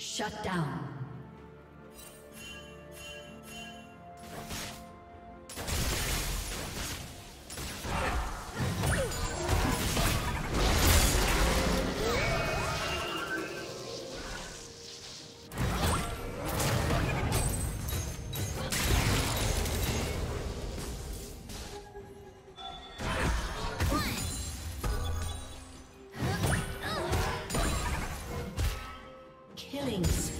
Shut down. killing spree.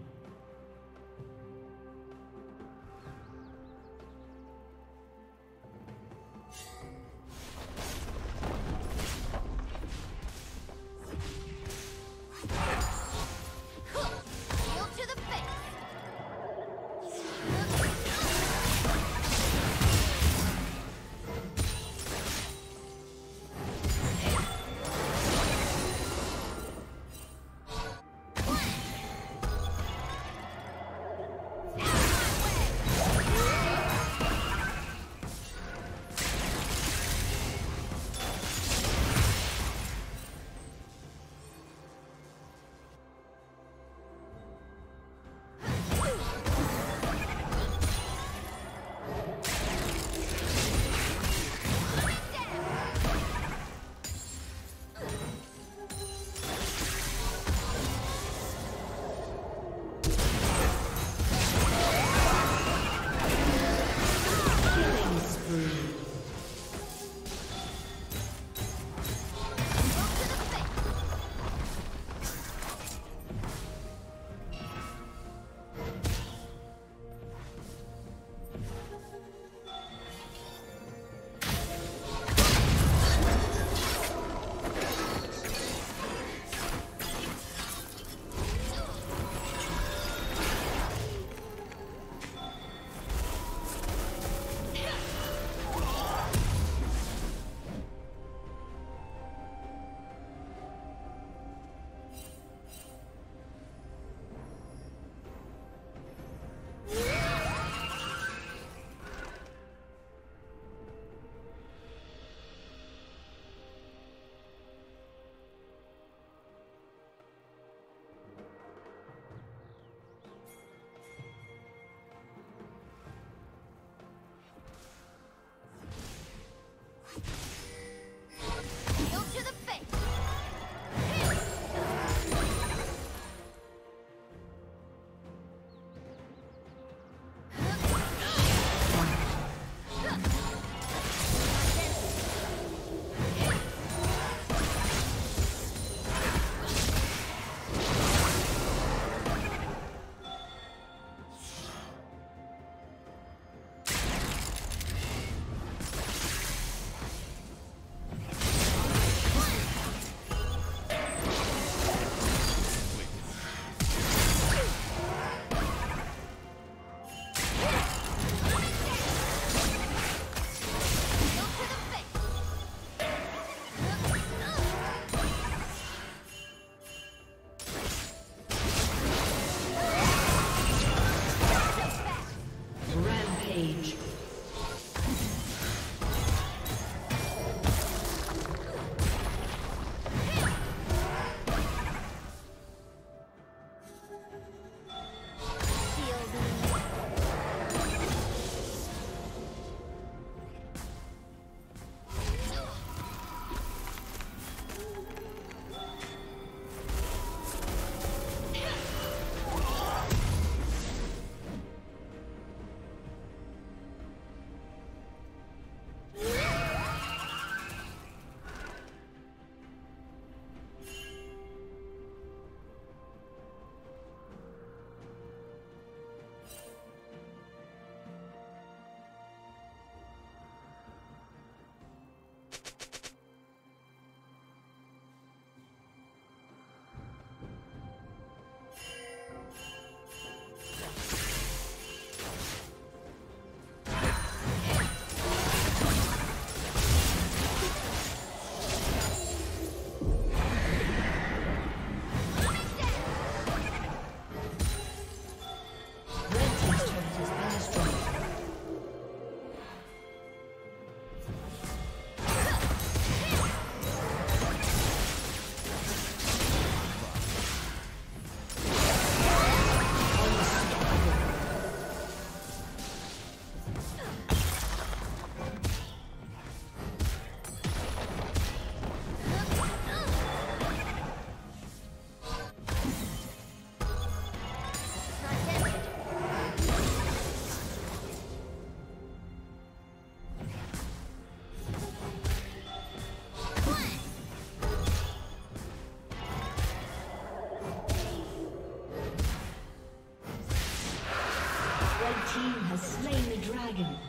ಆಗಿವೆ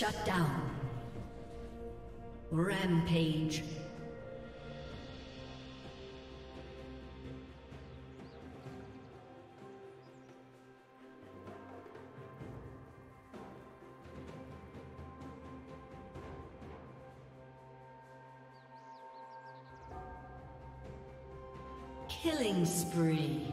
Shut down. Rampage. Killing spree.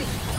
Fight!